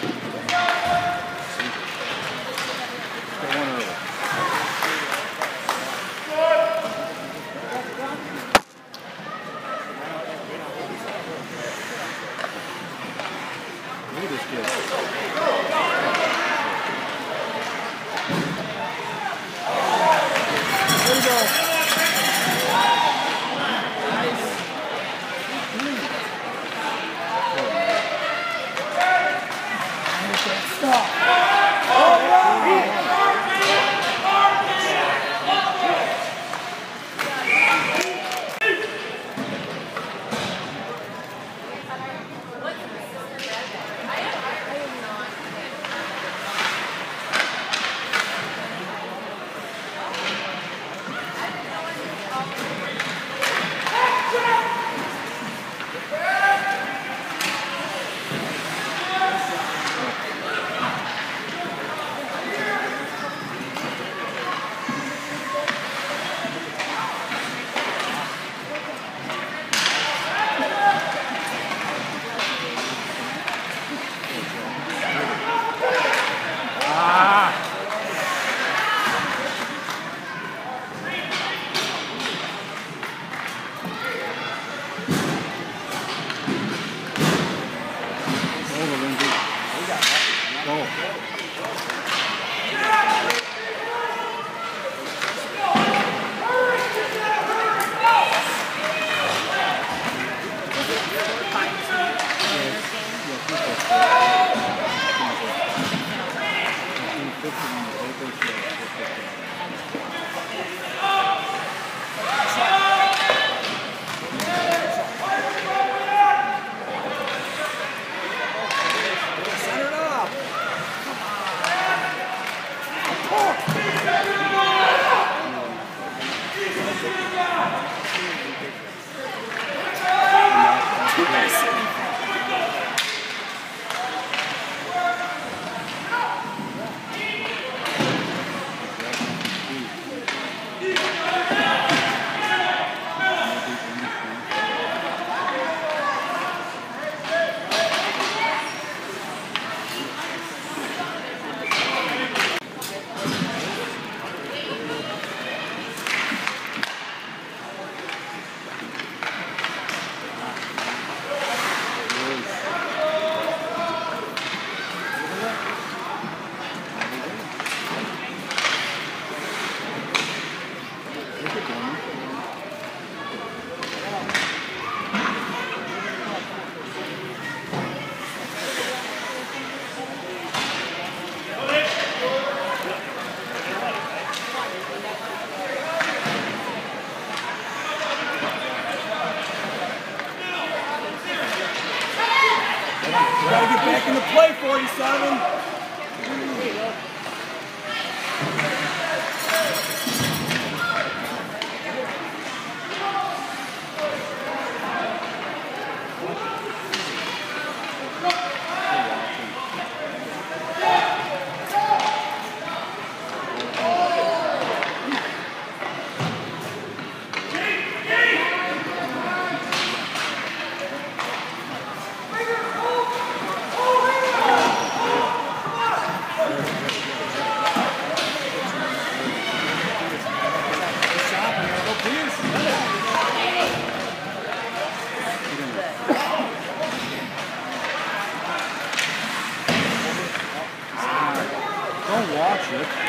Go watch it.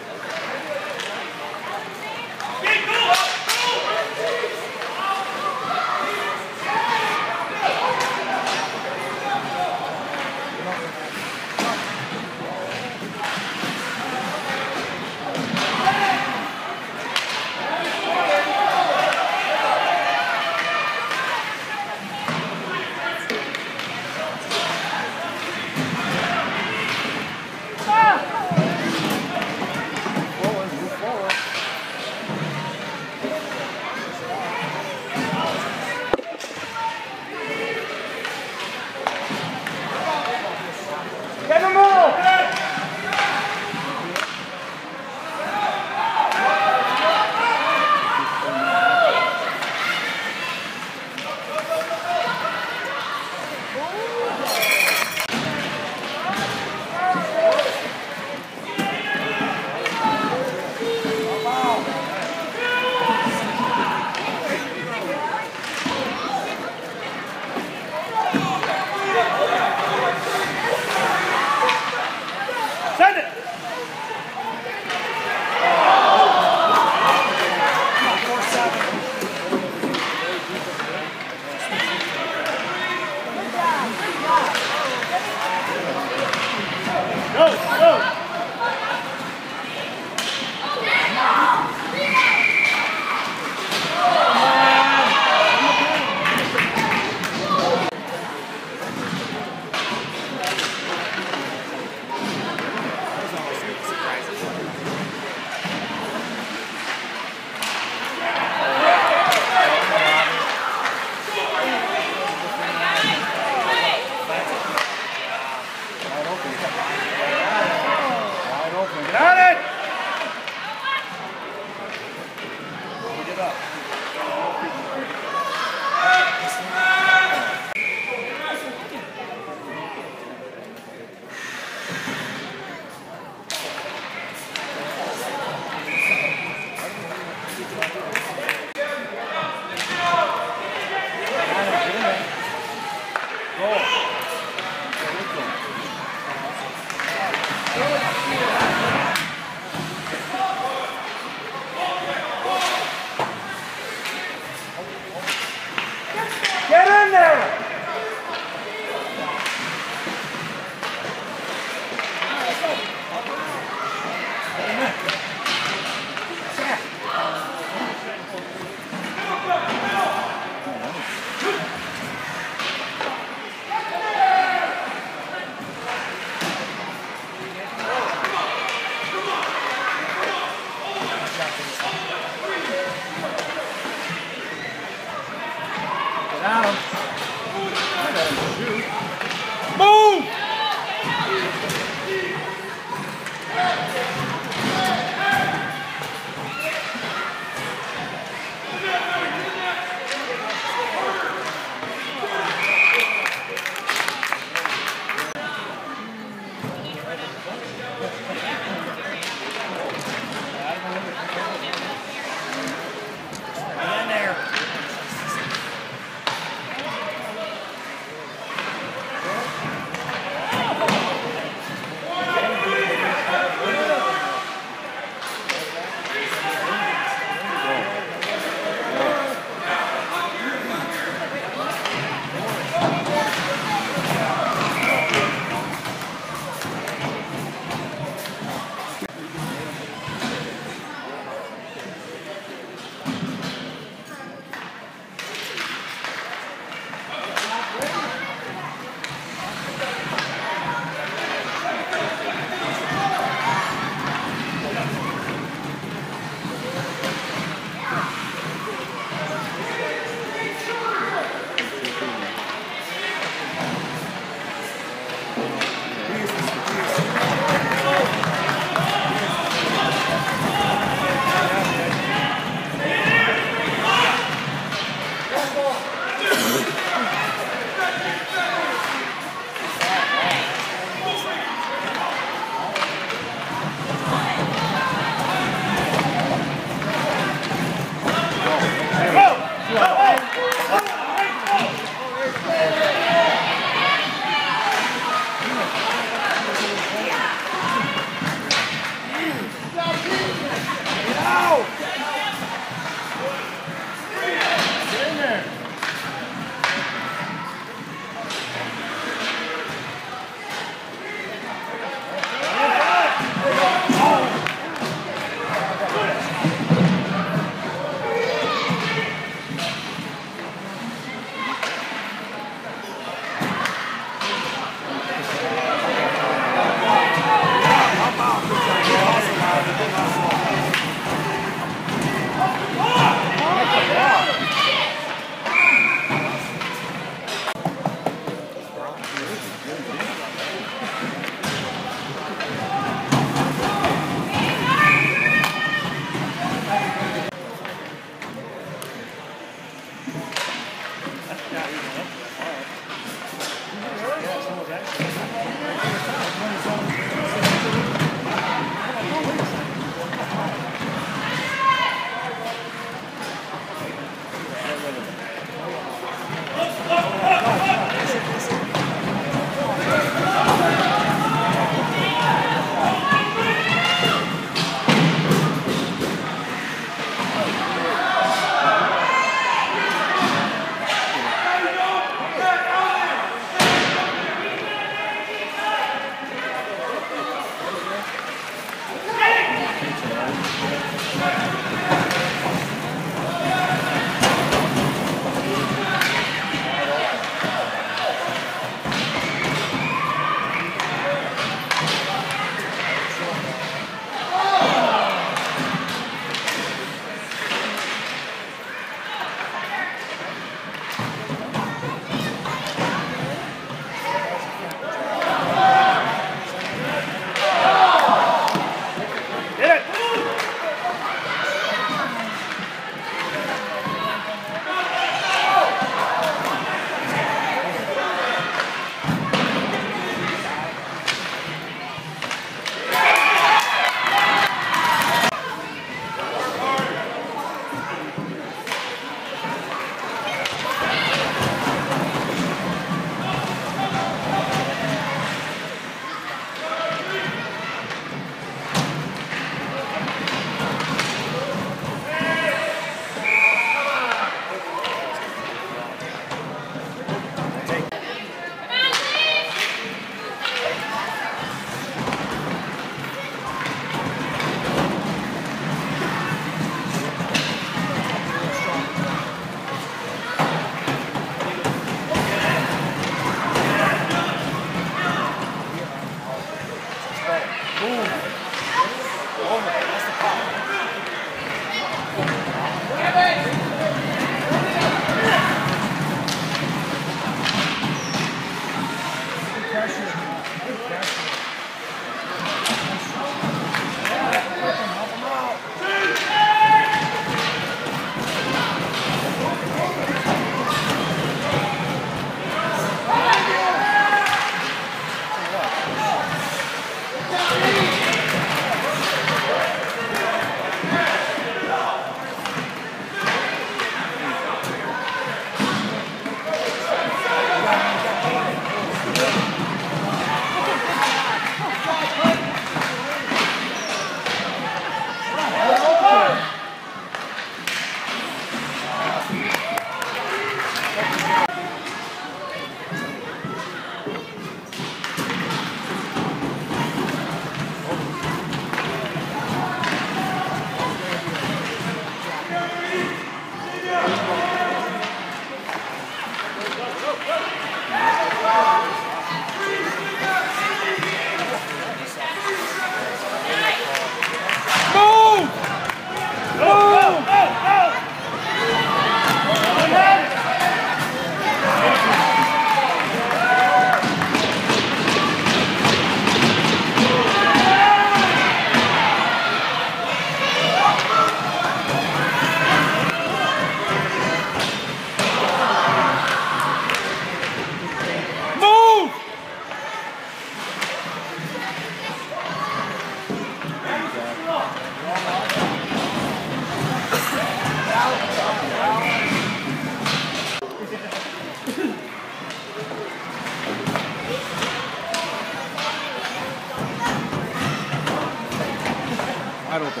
あろうと。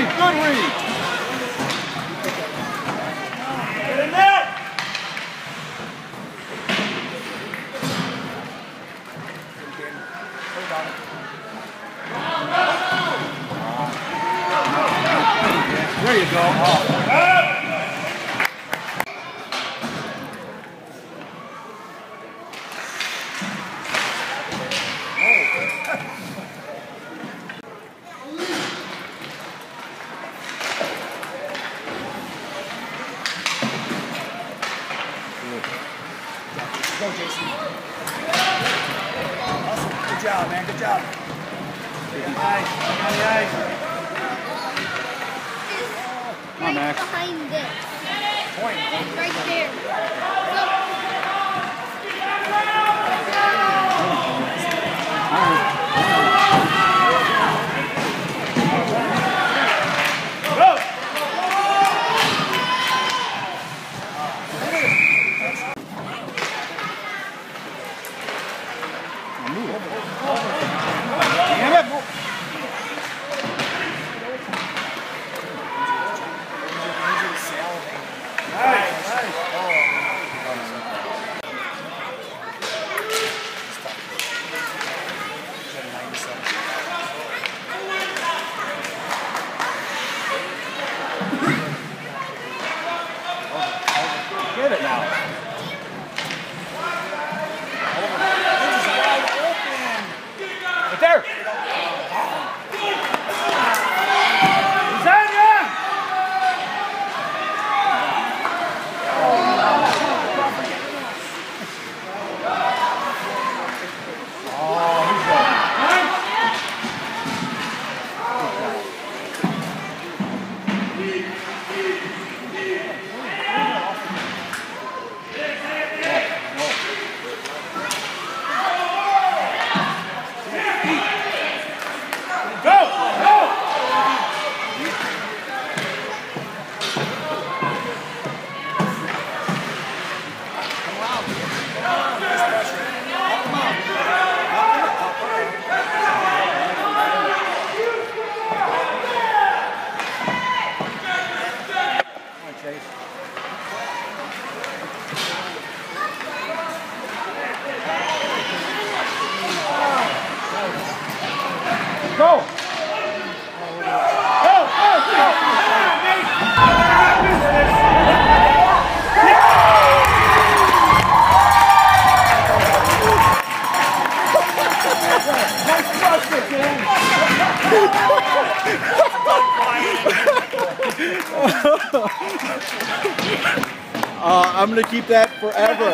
Read, good read. That forever.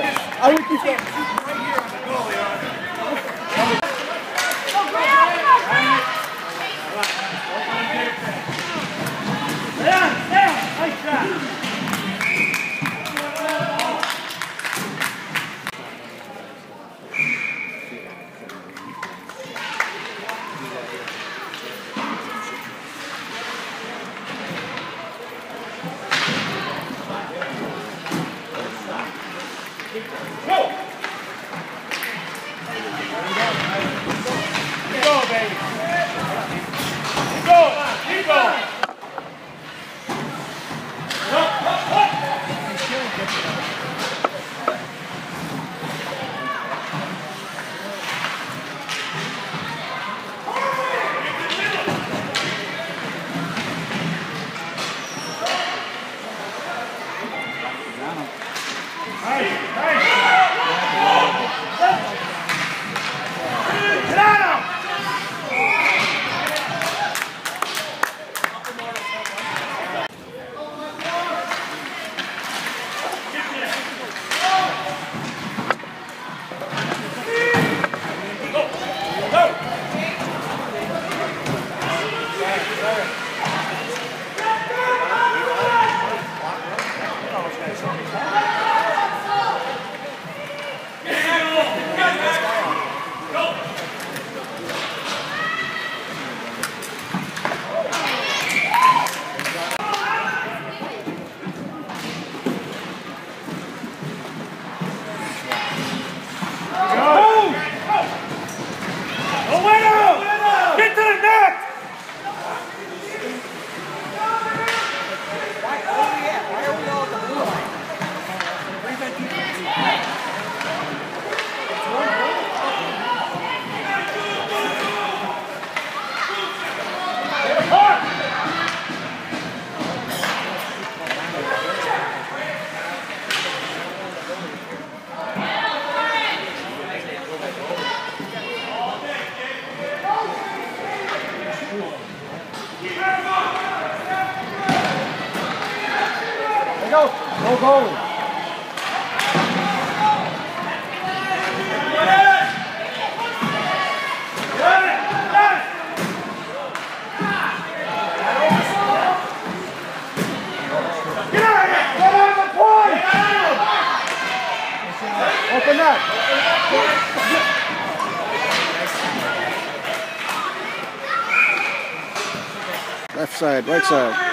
Side,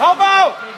Raul!